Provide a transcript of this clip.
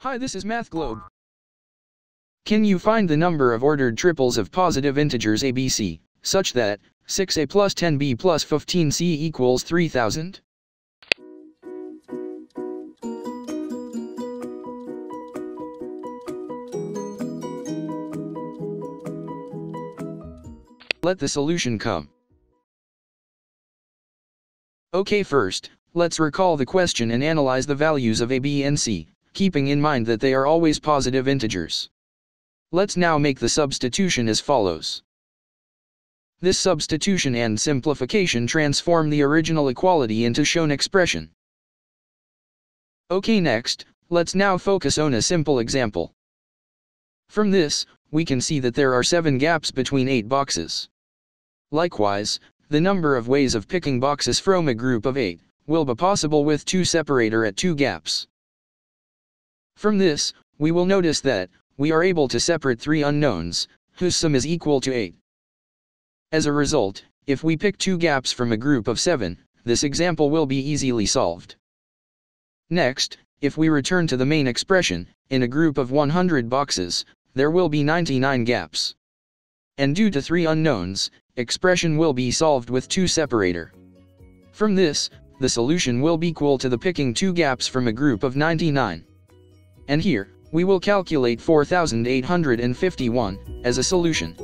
Hi this is Math Globe. Can you find the number of ordered triples of positive integers ABC, such that 6a plus 10b plus 15c equals 3000? Let the solution come. Okay first, let's recall the question and analyze the values of a, b and c, keeping in mind that they are always positive integers. Let's now make the substitution as follows. This substitution and simplification transform the original equality into shown expression. Okay next, let's now focus on a simple example. From this, we can see that there are 7 gaps between 8 boxes. Likewise, the number of ways of picking boxes from a group of 8 will be possible with 2 separator at 2 gaps. From this, we will notice that, we are able to separate 3 unknowns, whose sum is equal to 8. As a result, if we pick 2 gaps from a group of 7, this example will be easily solved. Next, if we return to the main expression, in a group of 100 boxes, there will be 99 gaps. And due to 3 unknowns, expression will be solved with 2 separator. From this, the solution will be equal to the picking 2 gaps from a group of 99. And here, we will calculate 4851 as a solution.